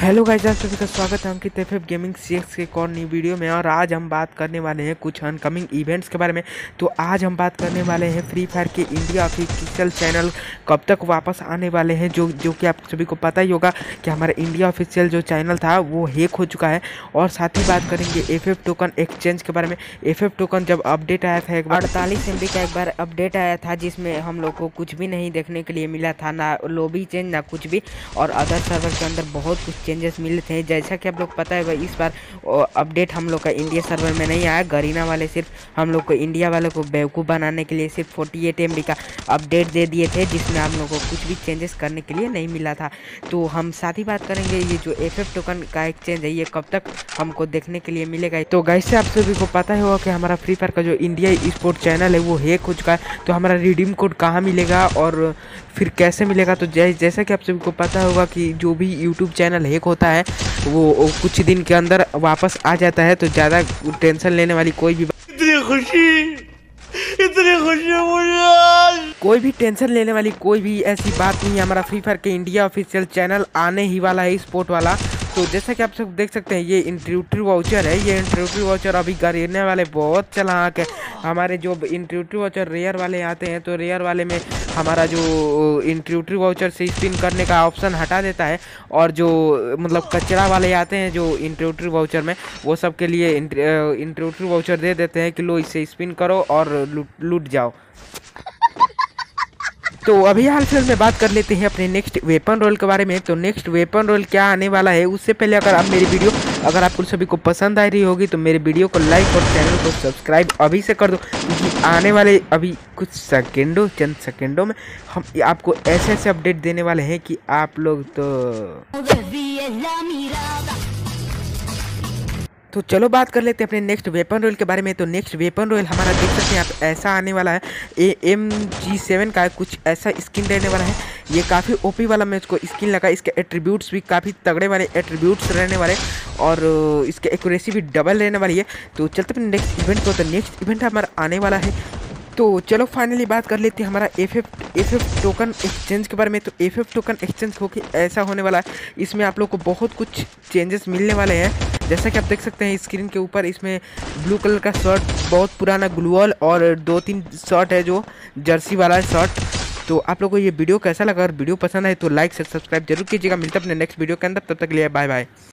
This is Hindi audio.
हेलो गाइस, आप सभी का स्वागत है अंकित एफ़ गेमिंग सीएक्स के और नई वीडियो में और आज हम बात करने वाले हैं कुछ अनकमिंग इवेंट्स के बारे में। तो आज हम बात करने वाले हैं फ्री फायर के इंडिया ऑफिशियल चैनल कब तक वापस आने वाले हैं, जो जो कि आप सभी को पता ही होगा कि हमारा इंडिया ऑफिशियल जो चैनल था, वो हैक हो चुका है। और साथ ही बात करेंगे एफ़ टोकन एक्सचेंज के बारे में। एफ़ टोकन जब अपडेट आया था एक बार, अड़तालीस एम का एक बार अपडेट आया था, जिसमें हम लोग को कुछ भी नहीं देखने के लिए मिला था, ना लोबी चेंज ना कुछ भी। और अदर सर्वर के अंदर बहुत कुछ चेंजेस मिले थे। जैसा कि आप लोग पता है भाई, इस बार अपडेट हम लोग का इंडिया सर्वर में नहीं आया। गरीना वाले सिर्फ़, हम लोग को इंडिया वाले को बेवकूफ़ बनाने के लिए सिर्फ़ फोर्टी एट एम का अपडेट दे दिए थे, जिसमें हम लोग को कुछ भी चेंजेस करने के लिए नहीं मिला था। तो हम साथ ही बात करेंगे, ये जो एफ़ टोकन का एक्सचेंज है, ये कब तक हमको देखने के लिए मिलेगा। तो गैसे आप सभी को पता ही होगा कि हमारा फ्री फायर का जो इंडिया स्पोर्ट चैनल है, वो हैक हो चुका है। तो हमारा रिडीम कोड कहाँ मिलेगा और फिर कैसे मिलेगा? तो जैसा कि आप सभी को पता होगा कि जो भी यूट्यूब चैनल हैक होता है वो कुछ दिन के अंदर वापस आ जाता है तो ज़्यादा टेंशन लेने वाली कोई भी इतनी खुशी इतनी खुशी मुझे कोई भी टेंशन लेने वाली कोई भी ऐसी बात नहीं है। हमारा फ्री फायर के इंडिया ऑफिशियल चैनल आने ही वाला है स्पोर्ट वाला। तो जैसा कि आप सब देख सकते हैं, ये इंट्रूटिव वाउचर है। ये इंट्रूटिव वाउचर अभी खरीदने वाले बहुत चलाक है। हमारे जो इंट्रूटिव वाउचर रेयर वाले आते हैं तो रेयर वाले में हमारा जो इंट्रूटिव वाउचर से स्पिन करने का ऑप्शन हटा देता है। और जो मतलब कचरा वाले आते हैं जो इंट्रूटिव वाउचर में, वो सब के लिए इंट्रूटिव वाउचर दे देते हैं कि लो इससे स्पिन करो और लूट जाओ। तो अभी हाल फ़िलहाल में बात कर लेते हैं अपने नेक्स्ट वेपन रोल के बारे में। तो नेक्स्ट वेपन रोल क्या आने वाला है, उससे पहले अगर आप मेरी वीडियो अगर आपको सभी को पसंद आ रही होगी तो मेरे वीडियो को लाइक और चैनल को सब्सक्राइब अभी से कर दो। क्योंकि आने वाले अभी कुछ सेकेंडों चंद सेकेंडों में हम आपको ऐसे ऐसे अपडेट देने वाले हैं कि आप लोग तो तो चलो बात कर लेते हैं अपने नेक्स्ट वेपन रोयल के बारे में। तो नेक्स्ट वेपन रोयल हमारा देख सकते हैं आप ऐसा आने वाला है। ए एम जी सेवन का कुछ ऐसा स्किन रहने वाला है। ये काफ़ी ओपी वाला मैं इसको स्किन लगा, इसके एट्रीब्यूट्स भी काफ़ी तगड़े वाले एट्रीब्यूट्स रहने वाले और इसके एक्यूरेसी भी डबल रहने वाली है। तो चलते अपने नेक्स्ट इवेंट को। तो नेक्स्ट इवेंट हमारा आने वाला है। तो चलो फाइनली बात कर लेते हैं हमारा F F F F token exchange के बारे में। तो एफ़ एफ़ टोकन एक्सचेंज हो के ऐसा होने वाला है। इसमें आप लोग को बहुत कुछ चेंजेस मिलने वाले हैं। जैसा कि आप देख सकते हैं स्क्रीन के ऊपर इसमें ब्लू कलर का शर्ट, बहुत पुराना ग्लूअल और दो तीन शर्ट है जो जर्सी वाला शर्ट। तो आप लोगों को ये वीडियो कैसा लगा? और वीडियो पसंद है तो लाइक से सब्सक्राइब ज़रूर कीजिएगा। मिलता अपने नेक्स्ट वीडियो के अंदर। तब तक लिए बाय बाय